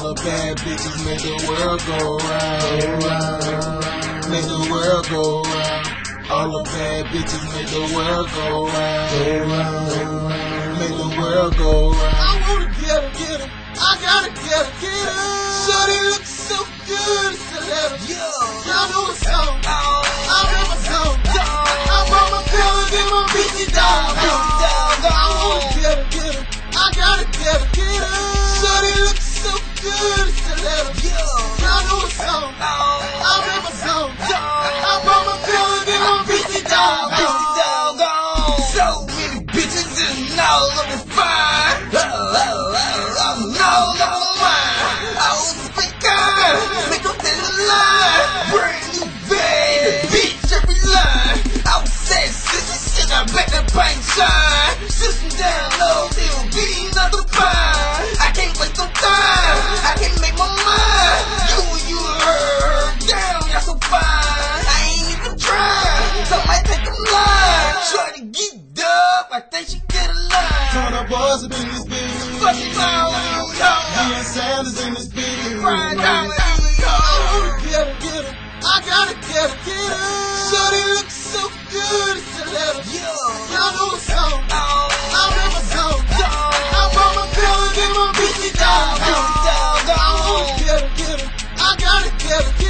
All the bad bitches make the world go round. Make the world go round. All the bad bitches make the world go round. Make the world go round. I wanna get her, get her. I gotta get her, get her. Shorty looks so good, it's a letter. Y'all know what's up. I my song. I brought my pillows and my bitchy dog. I wanna get her, get her. I gotta get her, get her. System down low, still beating up Deion Sanders in this bitch. I you know. wanna get her, get her. I gotta get her, get her. Shorty looks so good, it's a letter. Y'all know what's up. I rip my song. I brought my pillows and my bitchy dog. I wanna get her, get her. I gotta get her, get her.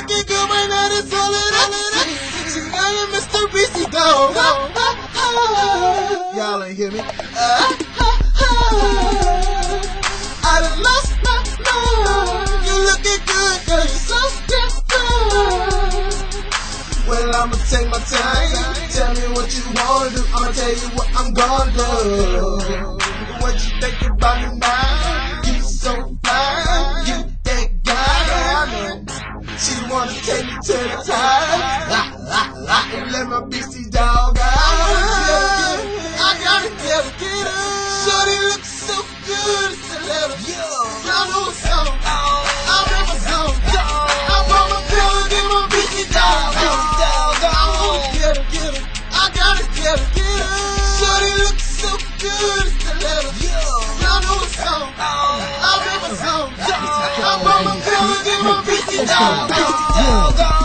Looking good all Mr. Beastie. Y'all ain't hear me. I done lost my mind. You looking good, girl. You so different. Well, I'ma take my time. Tell me what you wanna do. I'ma tell you what I'm gonna do. What you think about me wanna take to the top. And let my beastie dog out. I gotta get her, get her. Shorty looks so good, it's a letter. Y'all bitchy dog.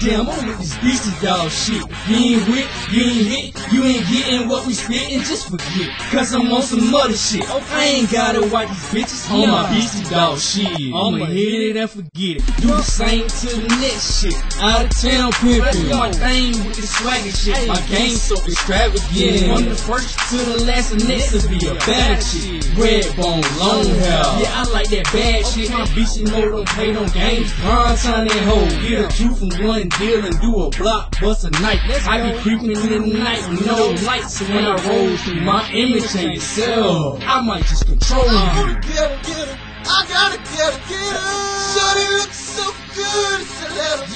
Goddamn, I'm with this beastie dog shit. You ain't with, you ain't hit, you ain't getting what we spittin', just forget. Cause I'm on some other shit. I ain't gotta wipe these bitches on my beastie dog shit. I'ma hit it and forget it. Do the same to the next shit. Out of town pimpin'. My thing with the swagger shit. My game so extravagant. From the first to the last, and next to be a bad shit. Red bone, long oh. hair. Yeah, I like that bad shit. My beastie mode don't play no games. Grind time that hoe. Get a two from one deal and do a block, bust a night. I be creeping in the night with no lights. So when I roll through my image ain't itself, I might just control I you. wanna get her, get her. I gotta get her, get her. Shorty looks so good, it's a letter.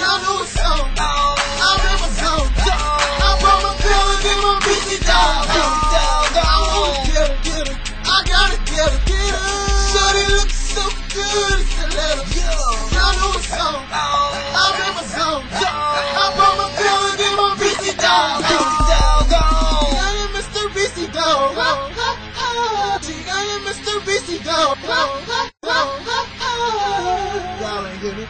Y'all know what's up. Beastie